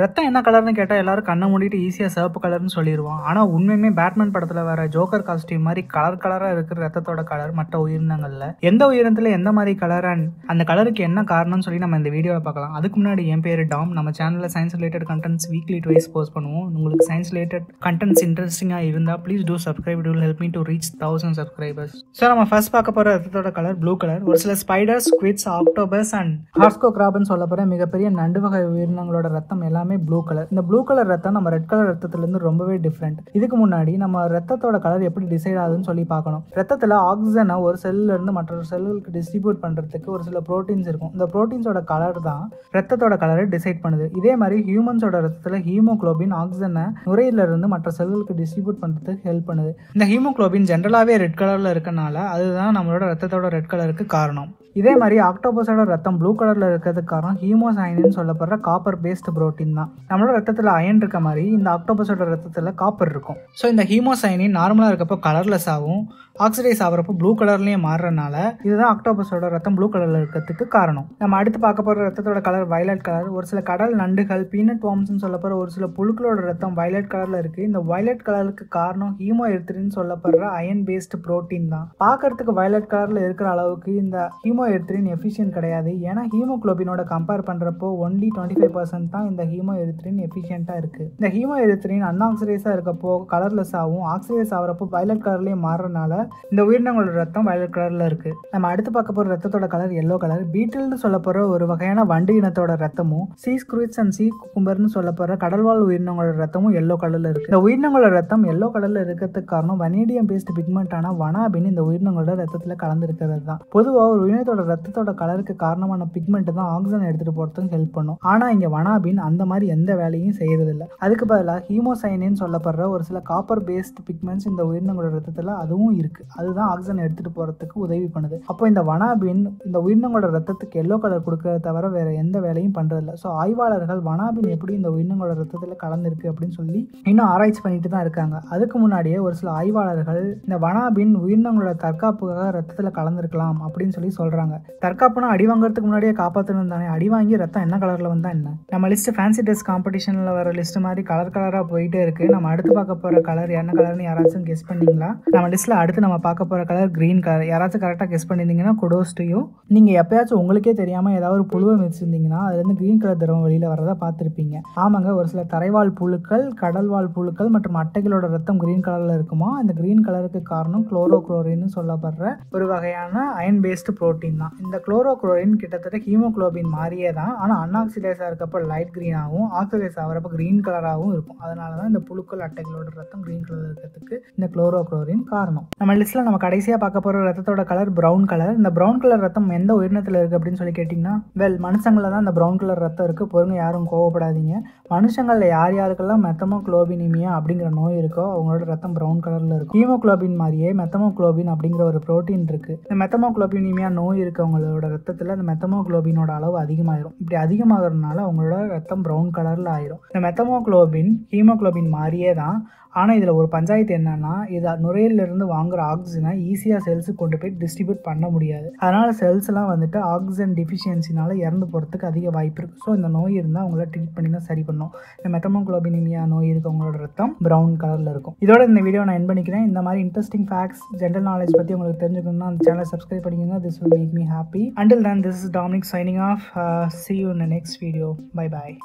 ரத்தம் என்ன கலர்னு கேட்டால் எல்லாரும் கண்ணை மூடிட்டு ஈஸியாக சிவப்பு கலர்னு சொல்லிடுவோம் ஆனால் உண்மையுமே பேட்மேன் படத்தில் வர ஜோக்கர் காஸ்டியூம் மாதிரி கலர் கலராக இருக்கிற ரத்தத்தோட கலர் மற்ற உயிரினங்களில் எந்த உயிரினத்தில் எந்த மாதிரி கலர் அண்ட் அந்த கலருக்கு என்ன காரணம்னு சொல்லி நம்ம இந்த வீடியோவில் பார்க்கலாம். அதுக்கு முன்னாடி என் பேர் டாம். நம்ம சேனலில் science related contents weekly twice post பண்ணுவோம். உங்களுக்கு சயின்ஸ் ரிலேட்டட் கண்டென்ட்ஸ் இன்ட்ரெஸ்டிங்காக இருந்தால் please do subscribe it will help me to reach thousand subscribers so நம்ம ஃபர்ஸ்ட் பார்க்க போகிற ரத்தத்தோட கலர் ப்ளூ கலர் ஒரு சில spiders squids octopus and horseshoe கிராப்னு சொல்ல போகிற மிகப்பெரிய நண்டு வகை உயிரினங்களோட ரத்தம் எல்லாமே எல்லாமே ப்ளூ கலர் இந்த ப்ளூ கலர் ரத்தம் நம்ம ரெட் கலர் ரத்தத்துலேருந்து ரொம்பவே டிஃப்ரெண்ட் இதுக்கு முன்னாடி நம்ம ரத்தத்தோட கலர் எப்படி டிசைட் ஆகுதுன்னு சொல்லி பார்க்கணும். ரத்தத்தில் ஆக்சிஜனை ஒரு செல்ல மற்ற மற்றொரு செல்லுக்கு டிஸ்ட்ரிபியூட் பண்ணுறதுக்கு ஒரு சில ப்ரோட்டீன்ஸ் இருக்கும். இந்த ப்ரோட்டீன்ஸோட கலர் தான் ரத்தத்தோட கலரை டிசைட் பண்ணுது. இதே மாதிரி ஹியூமன்ஸோட ரத்தத்தில் ஹீமோக்ளோபின் ஆக்சிஜனை நுரையிலிருந்து மற்ற செல்களுக்கு டிஸ்ட்ரிபியூட் பண்ணுறதுக்கு ஹெல்ப் பண்ணுது. இந்த ஹீமோக்ளோபின் ஜென்ரலாகவே ரெட் கலரில் இருக்கனால அதுதான் நம்மளோட ரத்தத்தோட ரெட் கலருக்கு காரணம். இதே மாதிரி ஆக்டோபஸோட ரத்தம் ப்ளூ கலரில் இருக்கிறதுக்கு காரணம் ஹீமோசைனின்னு சொல்லப்படுற காப்பர் பேஸ்டு ப்ரோட்டீன் தான் நம்மளோட ரத்தத்தில் அயன் இருக்க மாதிரி இந்த ஆக்டோபஸோட ரத்தத்தில் காப்பர் இருக்கும். ஸோ இந்த ஹீமோசைனின் நார்மலாக இருக்கப்போ கலர்லெஸ் ஆகும். ஆக்சிடைஸ் ஆகிறப்போ ப்ளூ கலர்லேயே மாறுறனால இதுதான் ஆக்டோபஸோட ரத்தம் ப்ளூ கலரில் இருக்கிறதுக்கு காரணம். நம்ம அடுத்து பார்க்க போகிற ரத்தத்தோட கலர் வயலட் கலர் ஒரு சில கடல் நண்டுகள் பீனட் வார்ம்ஸ்னு சொல்லப்போகிற ஒரு சில புழுக்களோட ரத்தம் வயலட் கலரில் இருக்குது இந்த வயலட் கலருக்கு காரணம் ஹீமோ எர்த்ரின்னு சொல்லப்படுற அயன் பேஸ்டு ப்ரோட்டீன் தான். பார்க்கறதுக்கு வயலட் கலரில் இருக்கிற அளவுக்கு இந்த ஹீமோ எர்த்ரின் எஃபிஷியன்ட் கிடையாது. ஏன்னா ஹீமோக்ளோபினோட கம்பேர் பண்ணுறப்போ ஒன்லி டுவெண்ட்டி ஃபைவ் பர்சன்ட் தான் இந்த ஹீமோ எரித்ரின் எஃபிஷியண்ட்டாக இருக்குது இந்த ஹீமோ எரித்ரின் அன்ஆக்சிடைஸாக இருக்கப்போ கலர்லெஸ் ஆகும் ஆக்சிடைஸ் ஆகிறப்போ வயலட் கலர்லேயே மாறுறனால இந்த உயிரினங்களோட ரத்தம் வயலட் கலரில் இருக்குது நம்ம அடுத்து பார்க்க போகிற ரத்தத்தோட கலர் எல்லோ கலர் பீட்டில்னு சொல்ல போகிற ஒரு வகையான வண்டு இனத்தோட ரத்தமும் சீ ஸ்க்ரூட்ஸ் அண்ட் சீ கும்பர்னு சொல்ல போகிற கடல்வாழ் உயிரினங்களோட ரத்தமும் எல்லோ கலரில் இருக்குது இந்த உயிரினங்களோட ரத்தம் எல்லோ கலரில் இருக்கிறதுக்கு காரணம் வனேடியம் பேஸ்ட் பிக்மெண்ட்டான வனாபின் இந்த உயிரினங்களோட ரத்தத்தில் கலந்துருக்கிறது தான். பொதுவாக ஒரு உயிரினத்தோட ரத்தத்தோட கலருக்கு காரணமான பிக்மெண்ட் தான் ஆக்சிஜன் எடுத்துகிட்டு போகிறதுக்கு ஹெல்ப் பண்ணும். ஆனால் இங்கே வனாபின் அந்த மாதிரி எந்த வேலையும் செய்யறதில்ல அதுக்கு பதிலாக ஹீமோசைனின்னு சொல்லப்படுற ஒரு சில காப்பர் பேஸ்ட் பிக்மெண்ட்ஸ் இந்த உயிரினங்களோட ரத்தத்தில் அதுவும் இருக்குது அதுதான் ஆக்சிஜன் எடுத்துகிட்டு போகிறதுக்கு உதவி பண்ணுது. அப்போ இந்த வனாபின் இந்த உயிரினங்களோட ரத்தத்துக்கு எல்லோ கலர் கொடுக்கறத தவிர வேற எந்த வேலையும் பண்ணுறதில்ல ஸோ ஆய்வாளர்கள் வனாபின் எப்படி இந்த உயிரினங்களோட ரத்தத்தில் கலந்துருக்கு அப்படின்னு சொல்லி இன்னும் ஆராய்ச்சி பண்ணிட்டு தான் இருக்காங்க. அதுக்கு முன்னாடியே ஒரு சில ஆய்வாளர்கள் இந்த வனாபின் உயிரினங்களோட தற்காப்புக்காக ரத்தத்தில் கலந்துருக்கலாம் அப்படின்னு சொல்லி சொல்கிறாங்க தற்காப்புனா அடி வாங்குறதுக்கு முன்னாடியே காப்பாற்றணும் தானே. அடி வாங்கி ரத்தம் என்ன கலரில் வந்தால் என்ன? நம்ம லிஸ்ட் ஃபேன்சி ட்ரெஸ் காம்படிஷனில் வர லிஸ்ட் மாதிரி கலர் கலராக போயிட்டே இருக்குது நம்ம அடுத்து பார்க்க போகிற கலர் என்ன கலர்னு யாராச்சும் கெஸ் பண்ணீங்களா? நம்ம லிஸ்ட்டில் அடுத்து நம்ம பார்க்க போகிற கலர் க்ரீன் கலர் யாராச்சும் கரெக்டாக கெஸ் பண்ணியிருந்தீங்கன்னா குடோஸ்ட்டையும் நீங்கள் எப்பயாச்சும் உங்களுக்கே தெரியாமல் ஏதாவது ஒரு புழுவை மிதிச்சிருந்தீங்கன்னா அதுலேருந்து க்ரீன் கலர் திரவம் வெளியில் வரதை பார்த்துருப்பீங்க. ஆமாங்க ஒரு சில தரைவாழ் புழுக்கள் கடல்வாழ் புழுக்கள் மற்றும் அட்டைகளோட ரத்தம் க்ரீன் கலரில் இருக்குமா? அந்த க்ரீன் கலருக்கு காரணம் குளோரோ குளோரின்னு சொல்லப்படுற ஒரு வகையான அயன் பேஸ்டு ப்ரோட்டீன் தான். இந்த குளோரோ குளோரின் கிட்டத்தட்ட ஹீமோக்ளோபின் மாதிரியே தான். ஆனால் அன்ஆக்சிடைஸாக இருக்கப்போ லைட் க்ரீனாகவும் ஆக்சிடைஸ் ஆகிறப்ப க்ரீன் கலராகவும் இருக்கும். அதனால தான் இந்த புழுக்கள் அட்டைகளோட ரத்தம் க்ரீன் கலர் இருக்கிறதுக்கு இந்த குளோரோ குளோரின் காரணம். நம்ம லிஸ்ட்டில் நம்ம கடைசியாக பார்க்க போகிற ரத்தத்தோட கலர் ப்ரௌன் கலர் இந்த ப்ரௌன் கலர் ரத்தம் எந்த உயிரினத்தில் இருக்குது அப்படின்னு சொல்லி கேட்டிங்கன்னா வெல் மனுஷங்களில் தான் இந்த ப்ரௌன் கலர் ரத்தம் இருக்குது பொறுங்க யாரும் கோவப்படாதீங்க. மனுஷங்களில் யார் யாருக்கெல்லாம் மெத்தமோ குளோபினிமியா அப்படிங்கிற நோய் இருக்கோ அவங்களோட ரத்தம் ப்ரௌன் கலரில் இருக்கும். ஹீமோக்ளோபின் மாதிரியே மெத்தமோக்ளோபின் அப்படிங்கிற ஒரு ப்ரோட்டீன் இருக்குது இந்த மெத்தமோக்ளோபினிமியா நோய் இருக்கவங்களோட ரத்தத்தில் இந்த மெத்தமோக்ளோபினோட அளவு அதிகமாயிரும். இப்படி அதிகமாகிறதுனால அவங்களோட ரத்தம் ப்ரௌன் கலரில் ஆயிரும். இந்த மெத்தமோக்ளோபின் ஹீமோக்ளோபின் மாதிரியே தான் ஆனால் இதில் ஒரு பஞ்சாயத்து என்னன்னா இது நுரையிலிருந்து வாங்குற ஆக்சிஜனை ஈஸியாக செல்ஸுக்கு கொண்டு போய் டிஸ்ட்ரிபியூட் பண்ண முடியாது. அதனால் செல்ஸ்லாம் வந்துட்டு ஆக்சிஜன் டிஃபிஷியன்சினால இறந்து போகிறதுக்கு அதிக வாய்ப்பு இருக்குது ஸோ இந்த நோய் இருந்தால் அவங்கள ட்ரீட் பண்ணி தான் சரி பண்ணும். இந்த மெத்தமோக்ளோபினிமியா நோய் இருக்கவங்களோட ரத்தம் ப்ரௌன் கலரில் இருக்கும். இதோட இந்த வீடியோ நான் என் பண்ணிக்கிறேன். இந்த மாதிரி இன்ட்ரெஸ்டிங் ஃபேக்ட்ஸ் ஜென்ரல் நாலேஜ் பற்றி உங்களுக்கு தெரிஞ்சுக்கணும்னா அந்த சேனலை சப்ஸ்கிரைப் பண்ணிக்கோங்க. This will make me happy until then this is Dominic signing off see you in next video bye bye